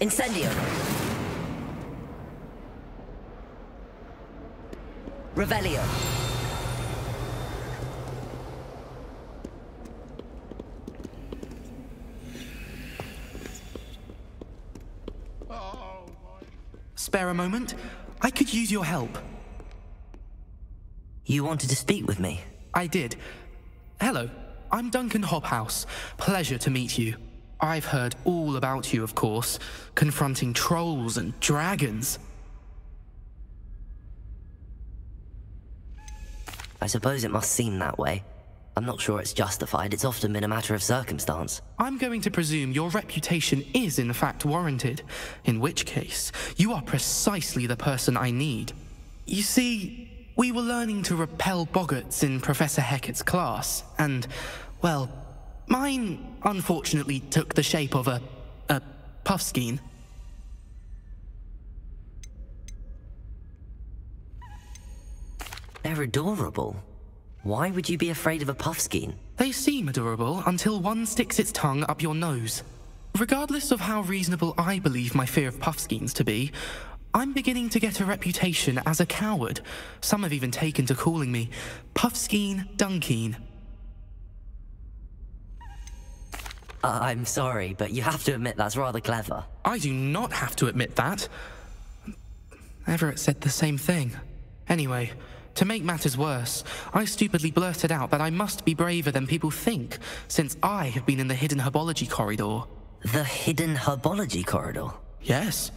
Incendio. Revelio. Spare a moment? I could use your help. You wanted to speak with me? I did. Hello, I'm Duncan Hobhouse. Pleasure to meet you. I've heard all about you, of course, confronting trolls and dragons. I suppose it must seem that way. I'm not sure it's justified. It's often been a matter of circumstance. I'm going to presume your reputation is in fact warranted, in which case, you are precisely the person I need. You see, we were learning to repel boggarts in Professor Hecat's class, and, well, mine unfortunately took the shape of a. a puffskein. They're adorable. Why would you be afraid of a puffskein? They seem adorable until one sticks its tongue up your nose. Regardless of how reasonable I believe my fear of puffskeins to be, I'm beginning to get a reputation as a coward. Some have even taken to calling me Puffskein Dunkeen. Uh, I'm sorry, but you have to admit that's rather clever. I do not have to admit that. Everett said the same thing. Anyway, to make matters worse, I stupidly blurted out that I must be braver than people think, since I have been in the hidden herbology corridor. The hidden herbology corridor? Yes.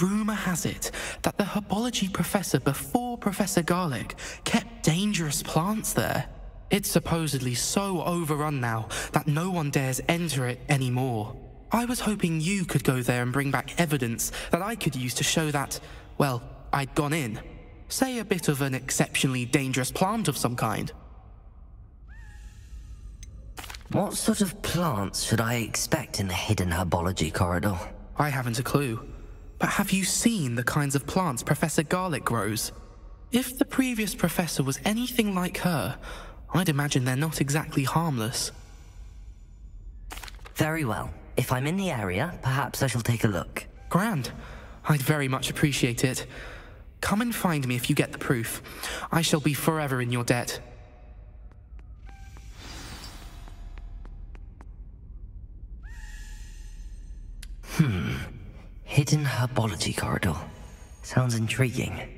Rumour has it that the herbology professor before Professor Garlick kept dangerous plants there. It's supposedly so overrun now that no one dares enter it anymore. I was hoping you could go there and bring back evidence that I could use to show that, well, I'd gone in. Say a bit of an exceptionally dangerous plant of some kind. What sort of plants should I expect in the hidden herbology corridor? I haven't a clue. But have you seen the kinds of plants Professor Garlick grows? If the previous professor was anything like her, I'd imagine they're not exactly harmless. Very well. If I'm in the area, perhaps I shall take a look. Grand. I'd very much appreciate it. Come and find me if you get the proof. I shall be forever in your debt. Hmm. Hidden herbology corridor. Sounds intriguing.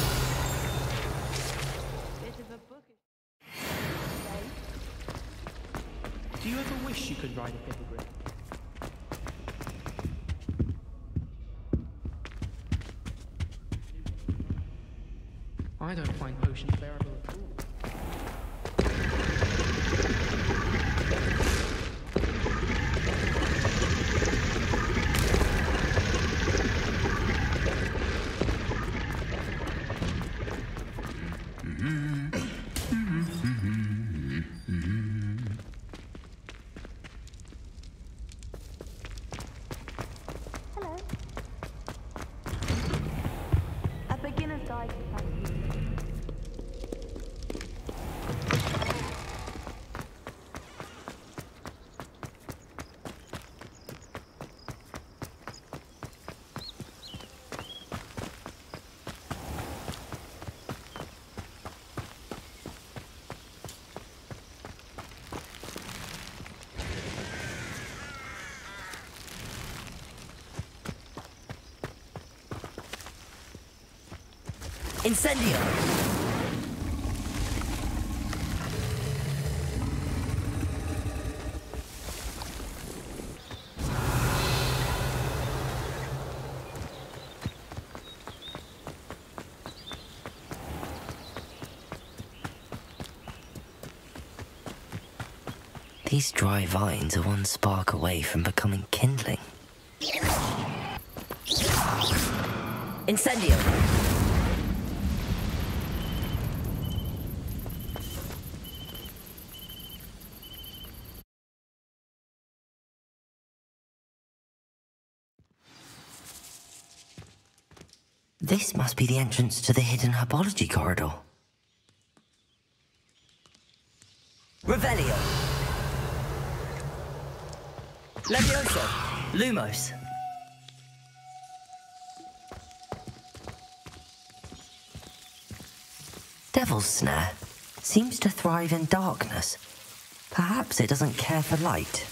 Incendio. These dry vines are one spark away from becoming kindling. Incendio! This must be the entrance to the hidden herbology corridor. Revelio! Levioso! Lumos! Devil's Snare seems to thrive in darkness. Perhaps it doesn't care for light.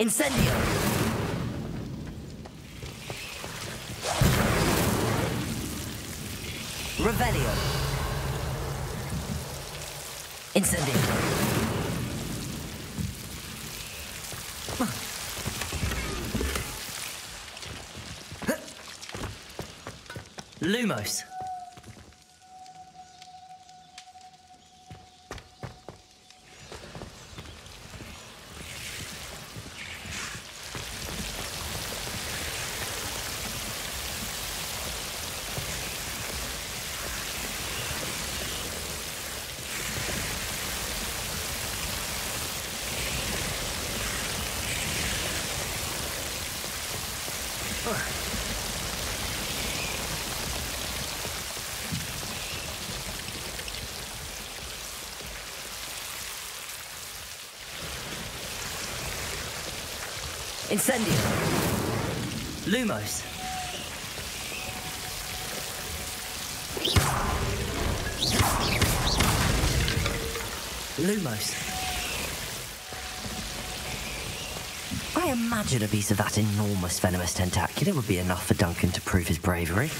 Incendio! Revelio! Incendio! Lumos! Incendio! Lumos! Lumos! I imagine a piece of that enormous venomous tentacula would be enough for Duncan to prove his bravery.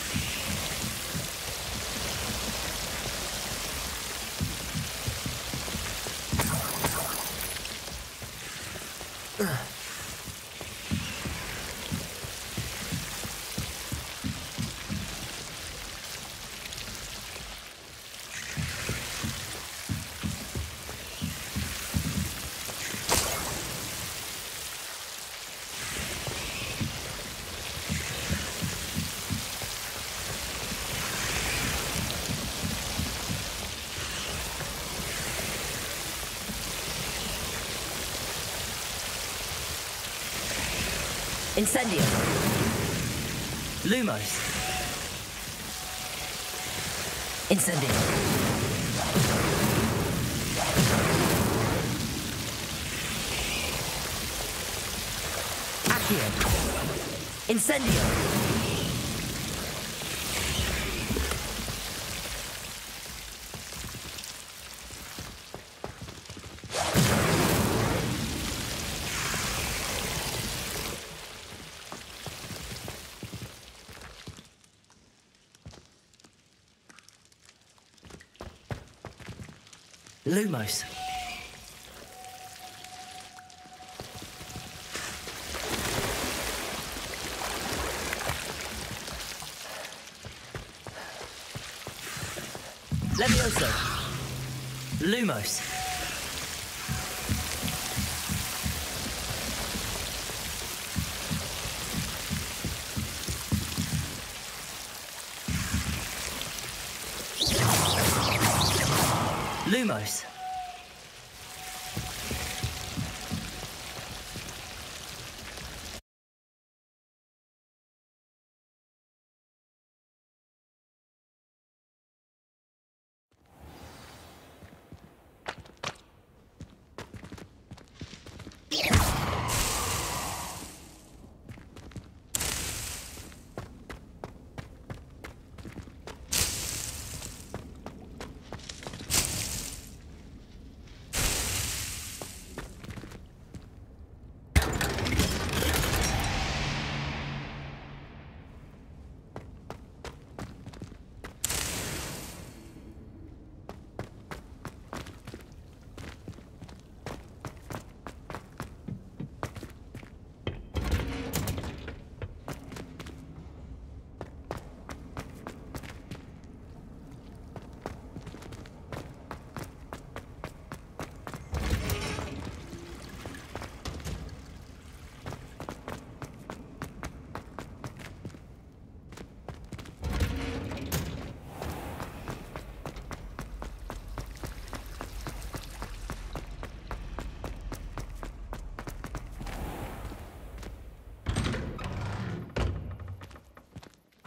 Incendio! Lumos! Incendio! Accio! Incendio! Lumos. Lumos. Lumos.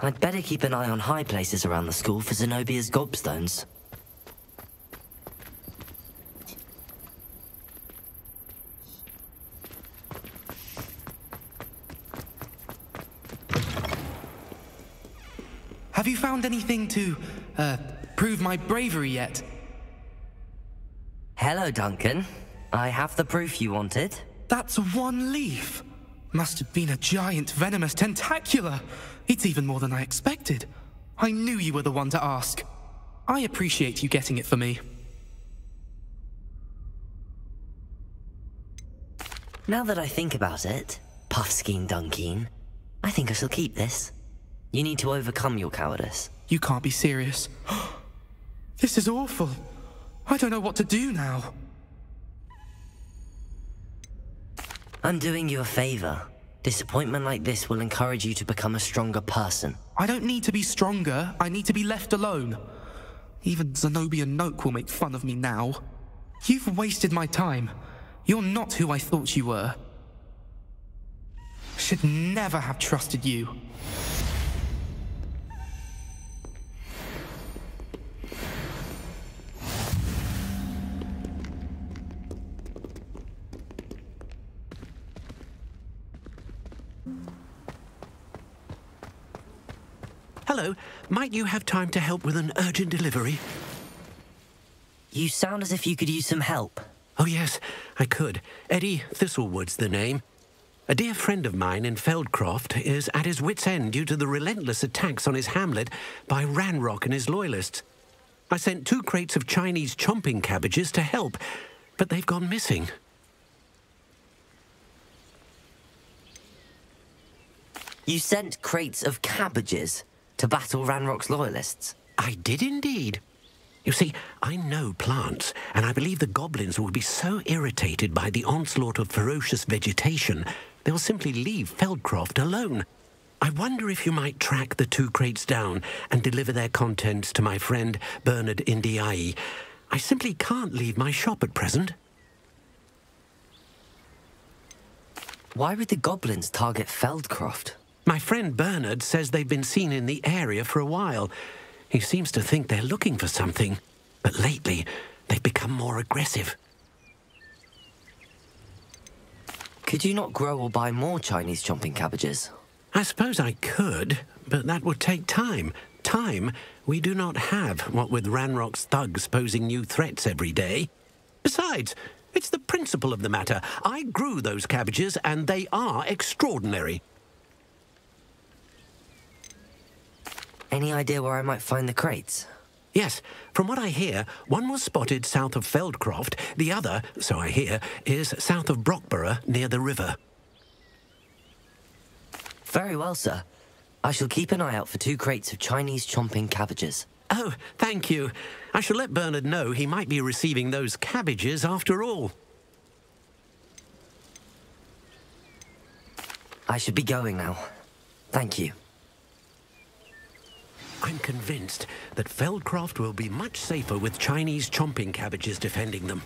I'd better keep an eye on high places around the school for Zenobia's gobstones. Have you found anything to, uh, prove my bravery yet? Hello, Duncan. I have the proof you wanted. That's one leaf. Must have been a giant venomous tentacula. It's even more than I expected. I knew you were the one to ask. I appreciate you getting it for me. Now that I think about it, Puffskein Dunkeen, I think I shall keep this. You need to overcome your cowardice. You can't be serious. this is awful. I don't know what to do now. I'm doing you a favor. Disappointment like this will encourage you to become a stronger person. I don't need to be stronger, I need to be left alone. Even Zenobia Noke will make fun of me now. You've wasted my time. You're not who I thought you were. Should never have trusted you. Might you have time to help with an urgent delivery? You sound as if you could use some help. Oh, yes, I could. Eddie Thistlewood's the name. A dear friend of mine in Feldcroft is at his wits' end due to the relentless attacks on his hamlet by Ranrock and his loyalists. I sent two crates of Chinese chomping cabbages to help, but they've gone missing. You sent crates of cabbages to battle Ranrock's loyalists. I did indeed. You see, I know plants, and I believe the goblins will be so irritated by the onslaught of ferocious vegetation, they'll simply leave Feldcroft alone. I wonder if you might track the two crates down and deliver their contents to my friend Bernard Indiai. I simply can't leave my shop at present. Why would the goblins target Feldcroft? My friend Bernard says they've been seen in the area for a while. He seems to think they're looking for something, but lately they've become more aggressive. Could you not grow or buy more Chinese chomping cabbages? I suppose I could, but that would take time. Time we do not have, what with Ranrock's thugs posing new threats every day. Besides, it's the principle of the matter. I grew those cabbages, and they are extraordinary. Any idea where I might find the crates? Yes, from what I hear, one was spotted south of Feldcroft, the other, so I hear, is south of Brockborough near the river. Very well, sir. I shall keep an eye out for two crates of Chinese chomping cabbages. Oh, thank you. I shall let Bernard know he might be receiving those cabbages after all. I should be going now. Thank you. I'm convinced that Feldcroft will be much safer with Chinese chomping cabbages defending them.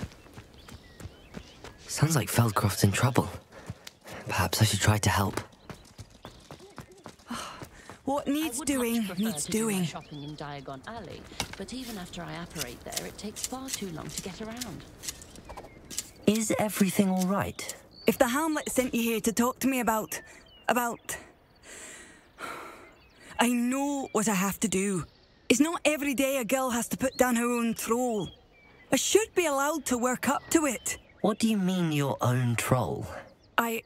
Sounds like Feldcroft's in trouble. Perhaps I should try to help. What needs doing needs to do my doing. shopping in Diagon Alley, but even after I apparate there, it takes far too long to get around. Is everything all right? If the Hamlet sent you here to talk to me about. about. I know what I have to do. It's not every day a girl has to put down her own troll. I should be allowed to work up to it. What do you mean your own troll? I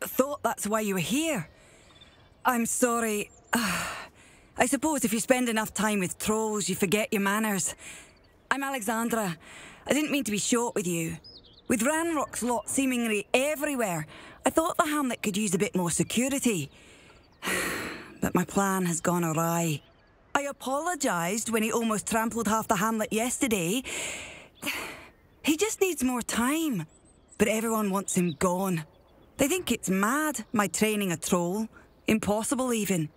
thought that's why you were here. I'm sorry. I suppose if you spend enough time with trolls, you forget your manners. I'm Alexandra. I didn't mean to be short with you. With Ranrock's lot seemingly everywhere, I thought the hamlet could use a bit more security. But my plan has gone awry. I apologised when he almost trampled half the hamlet yesterday. He just needs more time. But everyone wants him gone. They think it's mad, my training a troll. Impossible, even.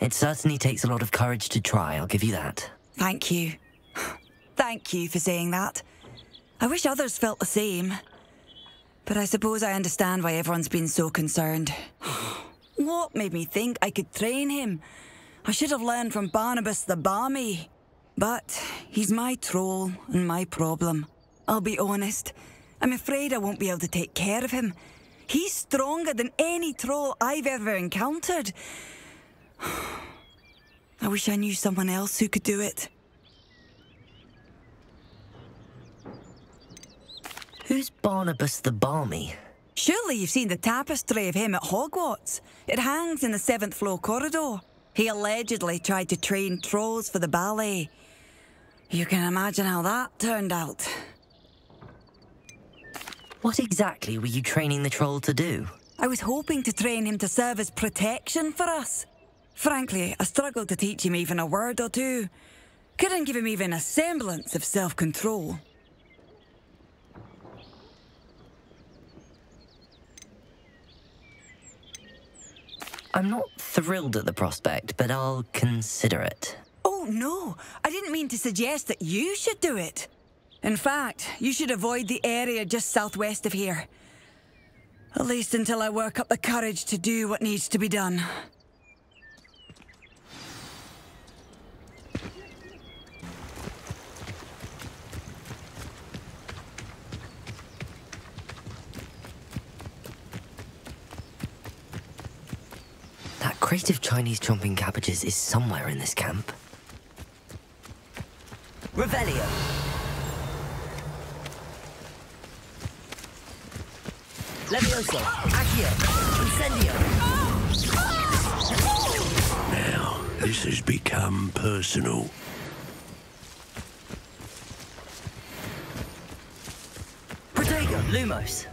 It certainly takes a lot of courage to try, I'll give you that. Thank you. Thank you for saying that. I wish others felt the same. But I suppose I understand why everyone's been so concerned. what made me think I could train him? I should have learned from Barnabas the Barmy. But he's my troll and my problem. I'll be honest. I'm afraid I won't be able to take care of him. He's stronger than any troll I've ever encountered. I wish I knew someone else who could do it. Who's Barnabas the Barmy? Surely you've seen the tapestry of him at Hogwarts. It hangs in the seventh floor corridor. He allegedly tried to train trolls for the ballet. You can imagine how that turned out. What exactly were you training the troll to do? I was hoping to train him to serve as protection for us. Frankly, I struggled to teach him even a word or two. Couldn't give him even a semblance of self I'm not thrilled at the prospect, but I'll consider it. Oh, no, I didn't mean to suggest that you should do it. In fact, you should avoid the area just southwest of here. At least until I work up the courage to do what needs to be done. Of Chinese chomping cabbages is somewhere in this camp. Revelio! Levioso! Accio! Incendio! Now, this has become personal. Protego! Lumos!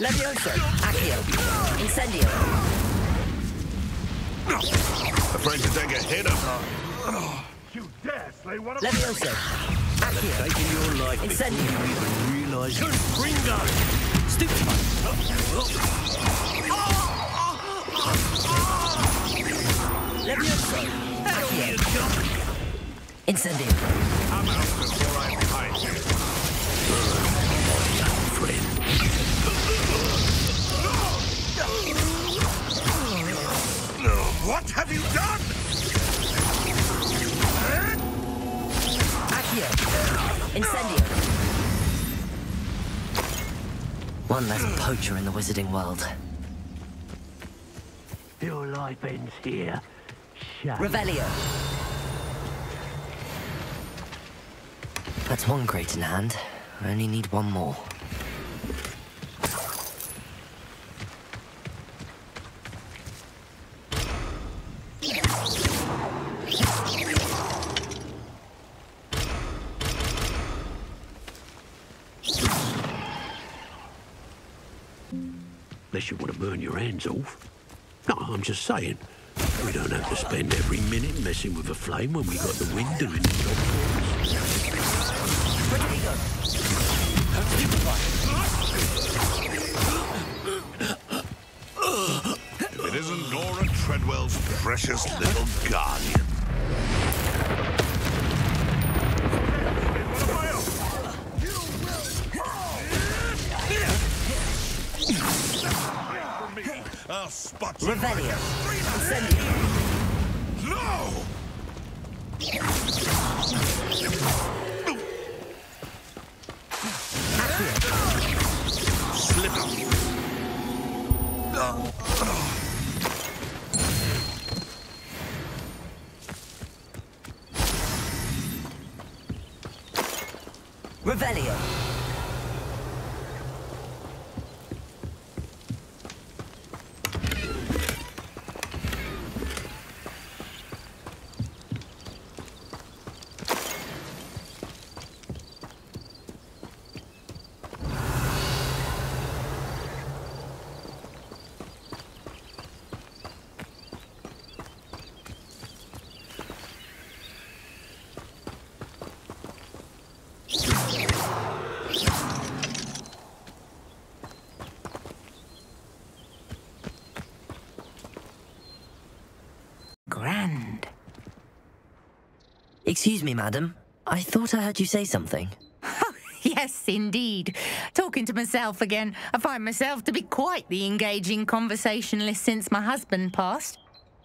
Levioso! Accio! Incendio! Afraid to take a hit of You dare slay one of Levioso! Accio! Taking your life before you even realise you Ringo! Levioso! Accio! Incendio! I'm out before I find you. friend. What have you done? Accio! Incendio! One less poacher in the wizarding world. Your life ends here. Shut Revelio! That's one crate in hand. I only need one more. Unless you want to burn your hands off. No, I'm just saying. We don't have to spend every minute messing with a flame when we got the wind doing the job for us. If it isn't Nora Treadwell's precious little guardian. I'll spot you. Revelio! No! Slip up. Revelio! Grand. Excuse me, madam. I thought I heard you say something. Yes, indeed. Talking to myself again. I find myself to be quite the engaging conversationalist since my husband passed.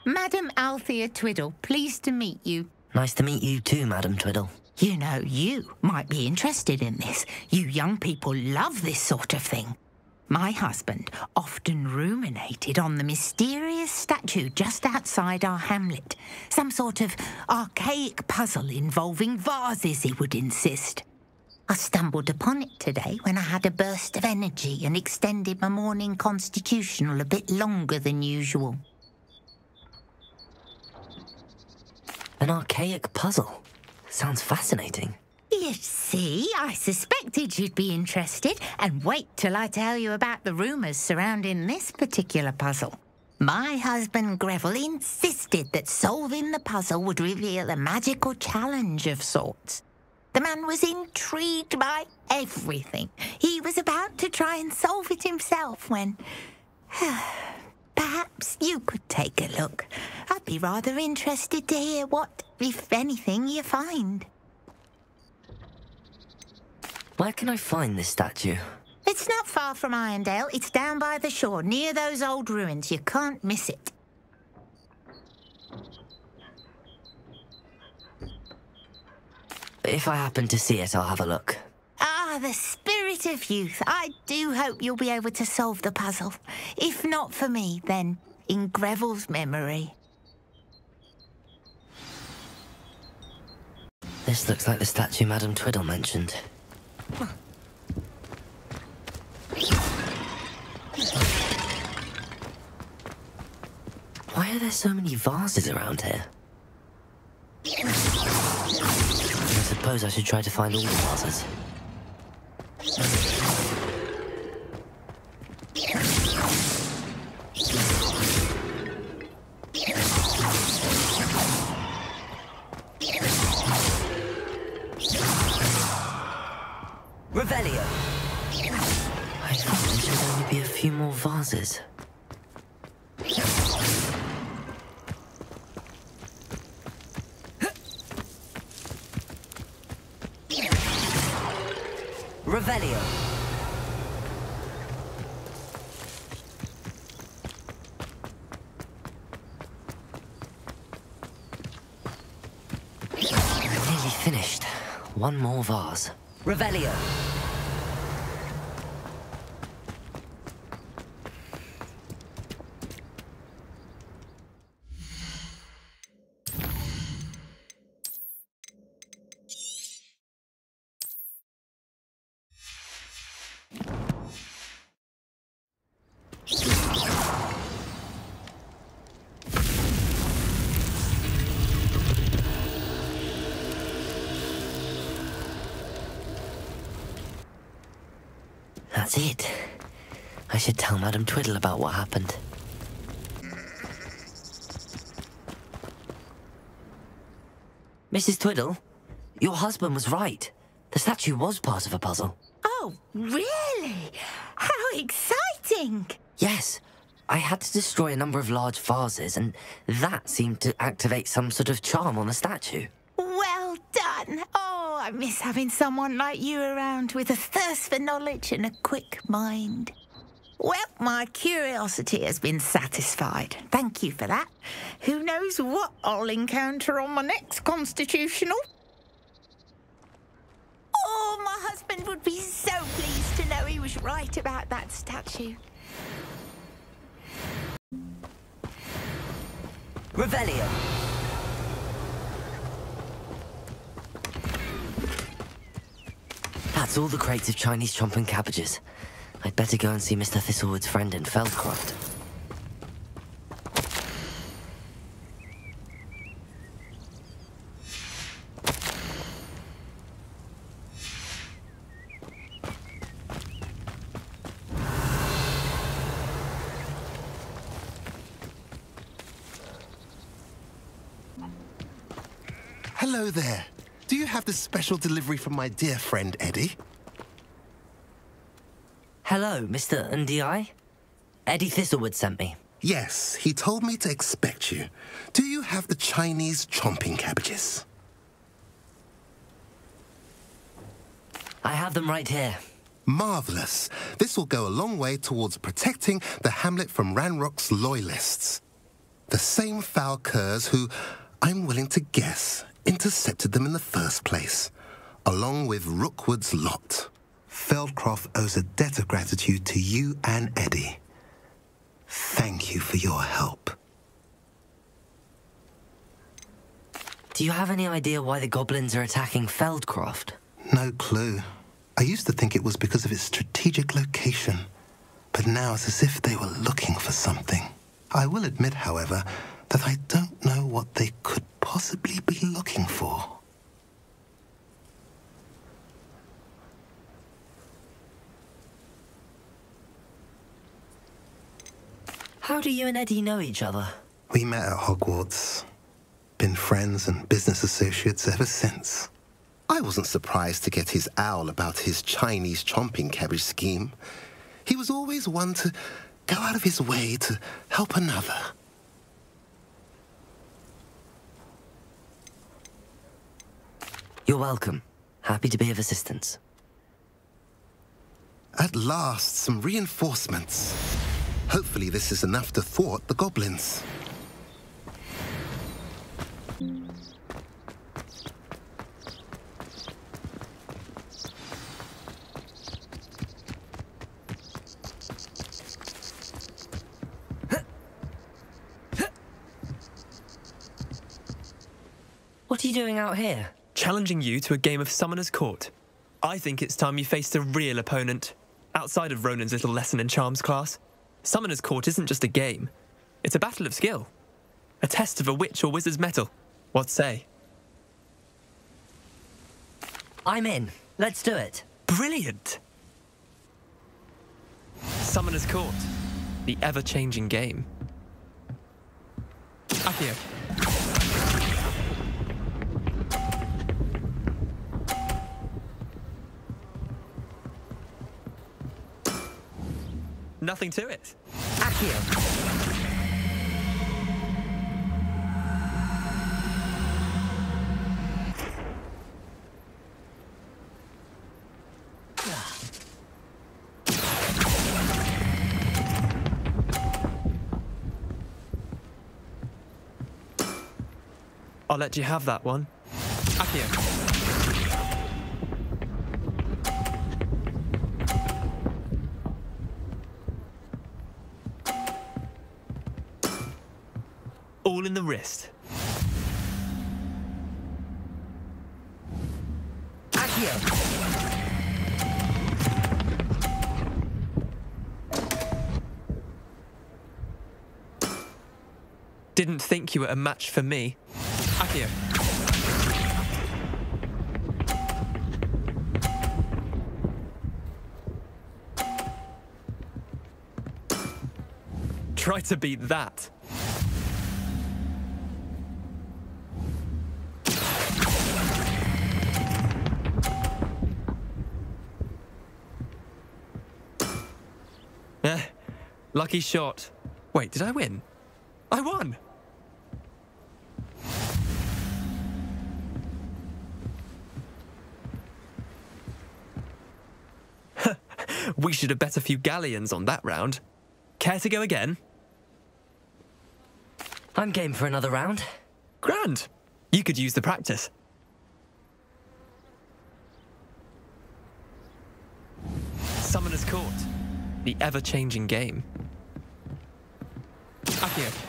Madam Althea Twiddle, pleased to meet you. Nice to meet you too, Madam Twiddle. You know, you might be interested in this. You young people love this sort of thing. My husband often ruminated on the mysterious statue just outside our hamlet. Some sort of archaic puzzle involving vases, he would insist. I stumbled upon it today when I had a burst of energy and extended my morning constitutional a bit longer than usual. An archaic puzzle. Sounds fascinating. You see, I suspected you'd be interested, and wait till I tell you about the rumours surrounding this particular puzzle. My husband Greville insisted that solving the puzzle would reveal a magical challenge of sorts. The man was intrigued by everything. He was about to try and solve it himself when. Perhaps you could take a look. I'd be rather interested to hear what, if anything, you find. Where can I find this statue? It's not far from Irondale. It's down by the shore, near those old ruins. You can't miss it. If I happen to see it, I'll have a look. Ah, the spirit of youth. I do hope you'll be able to solve the puzzle. If not for me, then in Greville's memory. This looks like the statue Madam Twiddle mentioned. Why are there so many vases around here? I suppose I should try to find all the vases. Revelio! I thought there should only be a few more vases. Revelio! Nearly finished. One more vase. Revelio! That's it. I should tell Madam Twiddle about what happened. Mrs. Twiddle, your husband was right. The statue was part of a puzzle. Oh, really? How exciting! Yes, I had to destroy a number of large vases, and that seemed to activate some sort of charm on the statue. Well done. Oh, I miss having someone like you around with a thirst for knowledge and a quick mind. Well, my curiosity has been satisfied. Thank you for that. Who knows what I'll encounter on my next constitutional? Oh, my husband would be so pleased to know he was right about that statue. Revelio! That's all the crates of Chinese chomping cabbages. I'd better go and see Mr. Thistlewood's friend in Feldcroft. Hello there. Do you have the special delivery from my dear friend Eddie? Hello, Mr. Ndi? Eddie Thistlewood sent me. Yes, he told me to expect you. Do you have the Chinese chomping cabbages? I have them right here. Marvellous. This will go a long way towards protecting the hamlet from Ranrock's loyalists. The same foul curs who, I'm willing to guess, intercepted them in the first place, along with Rookwood's lot. Feldcroft owes a debt of gratitude to you and Eddie. Thank you for your help. Do you have any idea why the goblins are attacking Feldcroft? No clue. I used to think it was because of its strategic location, but now it's as if they were looking for something. I will admit, however, that I don't know what they could possibly be looking for. How do you and Eddie know each other? We met at Hogwarts. Been friends and business associates ever since. I wasn't surprised to get his owl about his Chinese chomping cabbage scheme. He was always one to go out of his way to help another. You're welcome. Happy to be of assistance. At last, some reinforcements. Hopefully this is enough to thwart the goblins. What are you doing out here? Challenging you to a game of Summoner's Court. I think it's time you faced a real opponent. Outside of Ronen's little lesson in charms class, Summoner's Court isn't just a game. It's a battle of skill. A test of a witch or wizard's metal. What say? I'm in. Let's do it. Brilliant! Summoner's Court. The ever-changing game. Accio. Nothing to it. Accio. I'll let you have that one. Accio. Didn't think you were a match for me. Accio. Try to beat that. Eh, lucky shot. Wait, did I win? I won! We should have bet a few galleons on that round. Care to go again? I'm game for another round. Grand. You could use the practice. Summoner's Court. The ever-changing game. Accio.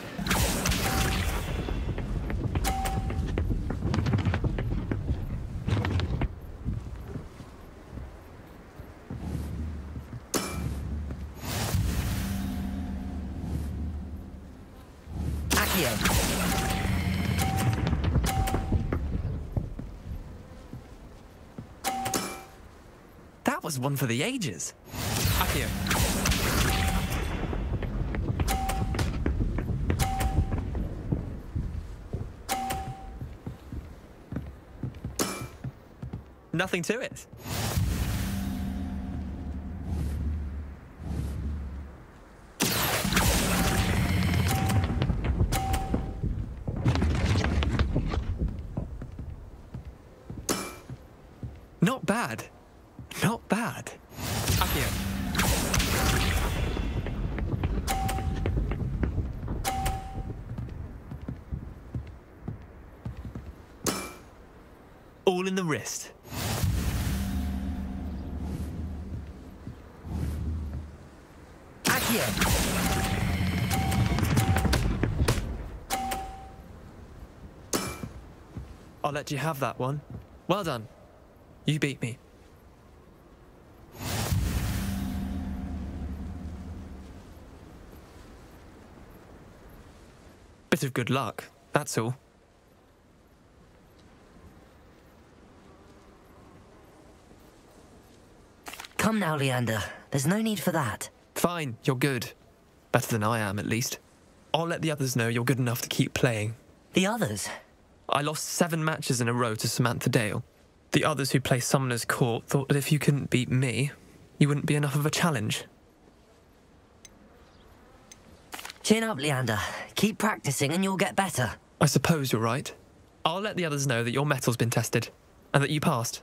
That was one for the ages. Accio. Nothing to it. I'll let you have that one. Well done. You beat me. Bit of good luck, that's all. Come now, Leander. There's no need for that. Fine, you're good. Better than I am, at least. I'll let the others know you're good enough to keep playing. The others? I lost seven matches in a row to Samantha Dale. The others who play Summoner's Court thought that if you couldn't beat me, you wouldn't be enough of a challenge. Chin up, Leander. Keep practicing and you'll get better. I suppose you're right. I'll let the others know that your mettle's been tested, and that you passed.